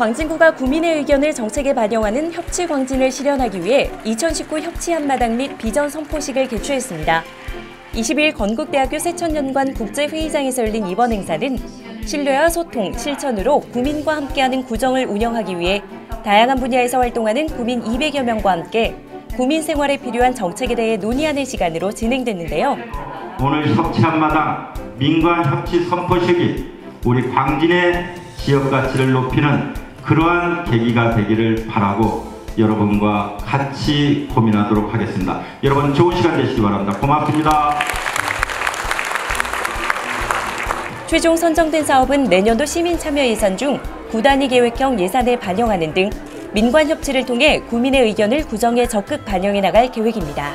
광진구가 구민의 의견을 정책에 반영하는 협치 광진을 실현하기 위해 2019 협치 한마당 및 비전 선포식을 개최했습니다. 22일 건국대학교 세천년관 국제회의장에서 열린 이번 행사는 신뢰와 소통, 실천으로 구민과 함께하는 구정을 운영하기 위해 다양한 분야에서 활동하는 구민 200여 명과 함께 구민 생활에 필요한 정책에 대해 논의하는 시간으로 진행됐는데요. 오늘 협치 한마당 민관 협치 선포식이 우리 광진의 지역 가치를 높이는 그러한 계기가 되기를 바라고 여러분과 같이 고민하도록 하겠습니다. 여러분 좋은 시간 되시기 바랍니다. 고맙습니다. 최종 선정된 사업은 내년도 시민 참여 예산 중 구단위 계획형 예산에 반영하는 등 민관 협치를 통해 구민의 의견을 구정에 적극 반영해 나갈 계획입니다.